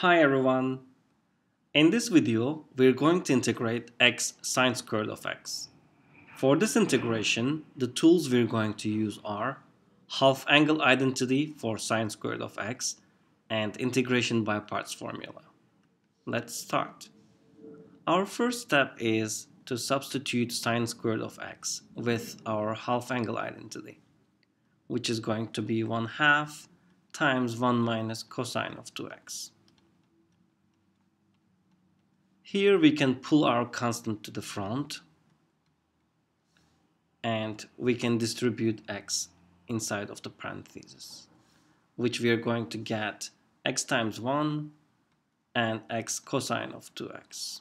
Hi everyone! In this video, we're going to integrate x sine squared of x. For this integration, the tools we're going to use are half angle identity for sine squared of x and integration by parts formula. Let's start. Our first step is to substitute sine squared of x with our half angle identity, which is going to be 1 half times 1 minus cosine of 2x. Here we can pull our constant to the front and we can distribute x inside of the parentheses, which we are going to get x times 1 and x cosine of 2x.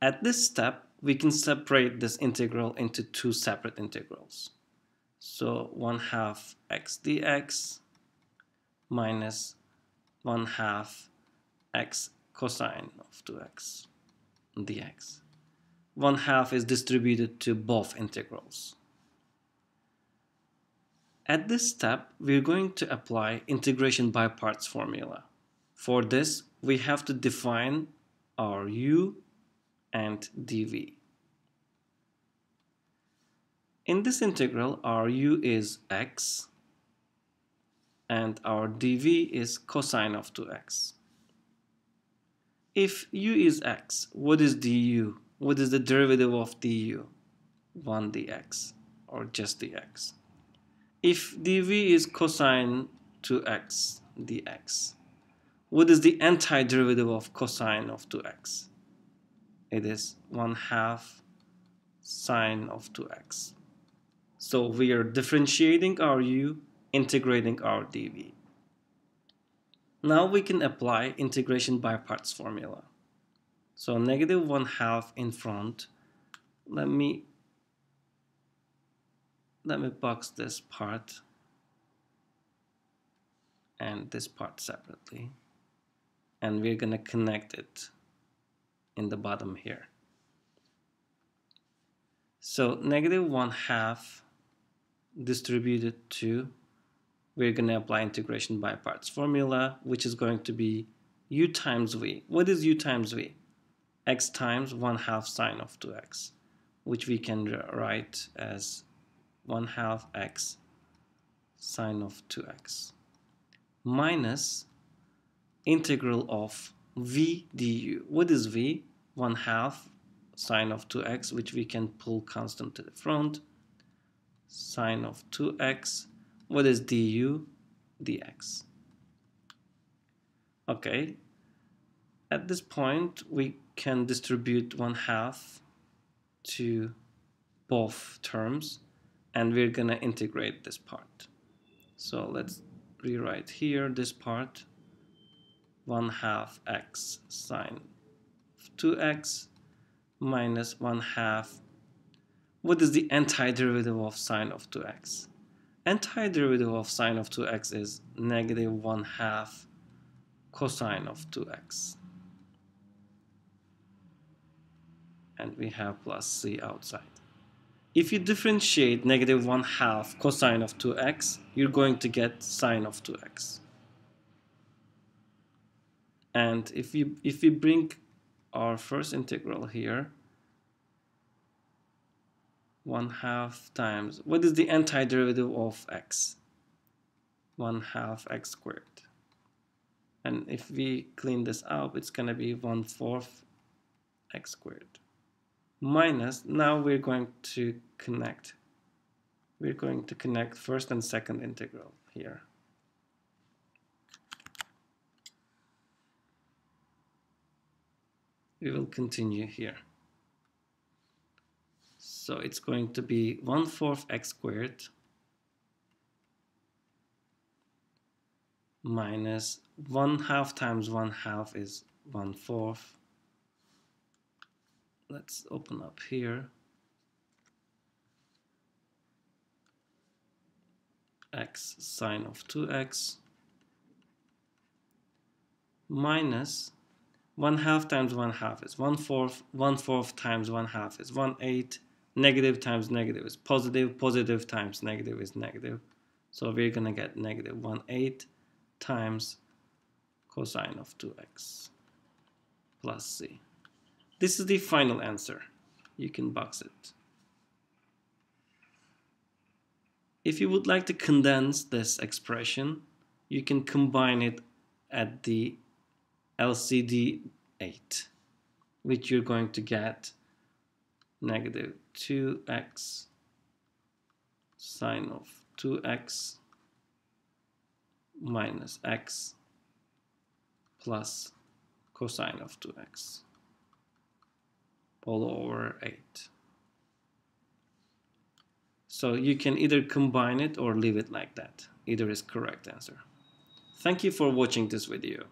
At this step, we can separate this integral into two separate integrals. So 1 half x dx minus 1 half x cosine of 2x dx. One half is distributed to both integrals. At this step, we're going to apply integration by parts formula. For this, we have to define our u and dv. In this integral, our u is x and our dv is cosine of 2x. If u is x, what is du? What is the derivative of du? 1 dx or just dx. If dv is cosine 2x dx, what is the antiderivative of cosine of 2x? It is 1 half sine of 2x. So we are differentiating our u, integrating our dv. Now we can apply integration by parts formula. So negative 1 half in front. Let me let me box this part and this part separately. And we're going to connect it in the bottom here. So negative 1 half distributed to we're going to apply integration by parts formula, which is going to be u times v. What is u times v? x times 1 half sine of 2x, which we can write as 1 half x sine of 2x, minus integral of v du. What is v? 1 half sine of 2x, which we can pull constant to the front, sine of 2x what is du dx? Okay, at this point we can distribute one half to both terms and we're gonna integrate this part. So let's rewrite here this part 1 half x sine of 2x minus 1 half what is the antiderivative of sine of 2x? Antiderivative of sine of 2x is negative 1 half cosine of 2x. And we have plus c outside. If you differentiate negative 1 half cosine of 2x, you're going to get sine of 2x. And if you if we bring our first integral here, 1 half times, what is the antiderivative of x? 1 half x squared. And if we clean this out, it's going to be 1 fourth x squared. Minus, now we're going to connect. We're going to connect first and second integral here. We will continue here. So it's going to be 1 fourth x squared minus 1 half times 1 half is 1 fourth. Let's open up here. x sine of 2x minus 1 half times 1 half is 1 fourth, 1 fourth times 1 half is 1 eighth, negative times negative is positive, positive times negative is negative. So we're gonna get negative 1 8 times cosine of 2x plus c. This is the final answer. You can box it. If you would like to condense this expression, you can combine it at the LCD 8, which you're going to get negative 2x sine of 2x minus x plus cosine of 2x all over 8. So you can either combine it or leave it like that. Either is correct answer. Thank you for watching this video.